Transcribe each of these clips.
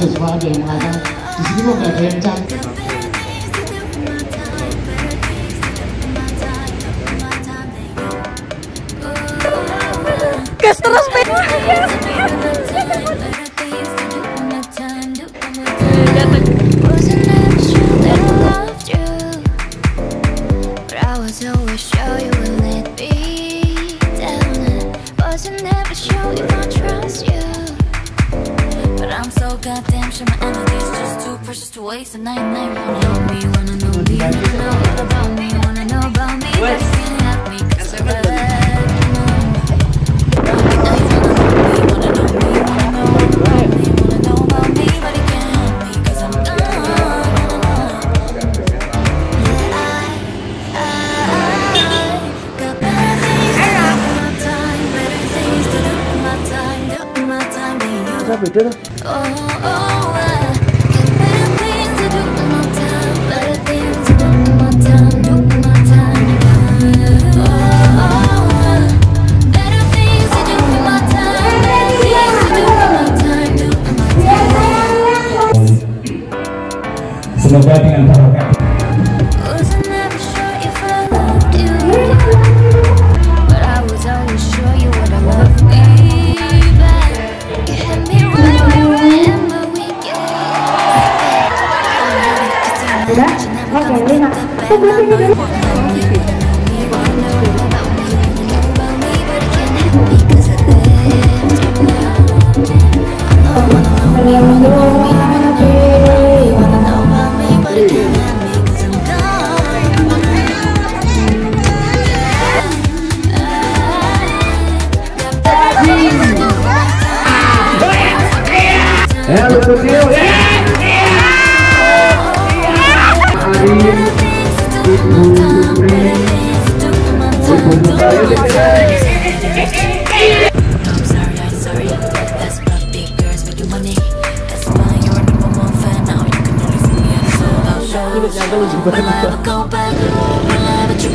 siswa ada yang mengatakan di sini kok nggak ada yang cantik waste of night night me, wanna know me, about me Wanna know about me, I'm not you Oh, oh 别 别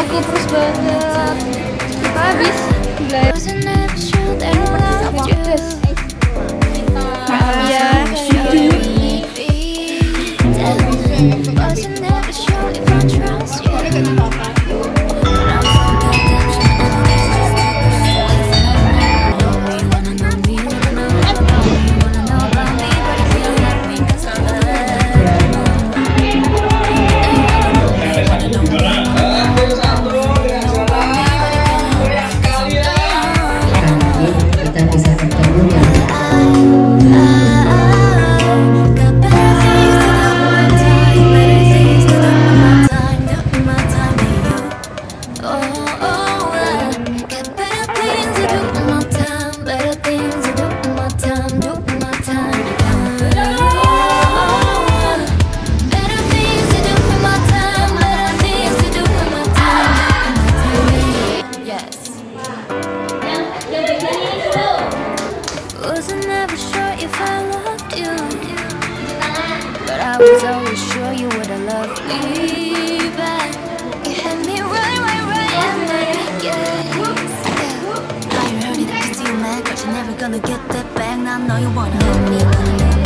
aku terus banget. Kita habis. Belajar seperti apa guys nah, iya. I was always sure you would have loved me, but you had me right, right, right under. I already got you mad, but you're never gonna get that back. Now I know you wanna hold me.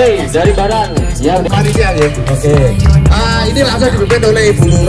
Dari barang yang mari ya. Oke. Ah, ini langsung dibebet oleh Ibu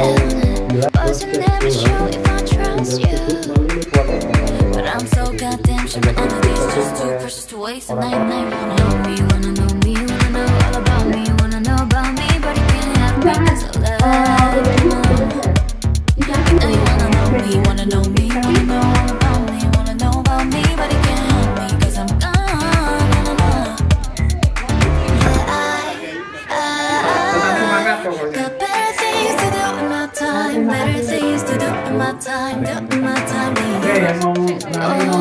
Wasn't ever sure if I trust you. But I'm so goddamn sure my energy's just too precious to waste Wanna know me, wanna know me, wanna know all about me Wanna know about me, but you can't have me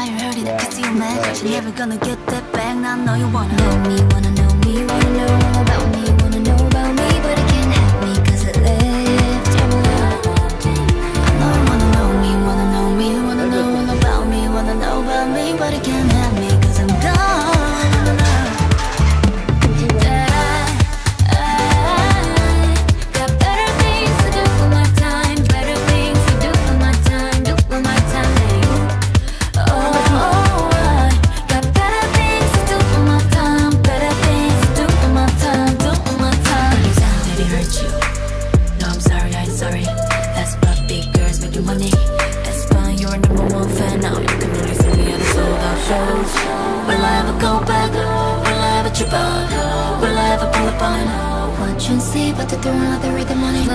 I heard it, cause you mad You're never gonna get that back, now I know you wanna Know me, wanna know with your money And spun, you're number one fan now You can only see me at a sold out shows Will I ever go back? Will I ever trip up? Will I ever pull up on? Watch and see, but to do another read the money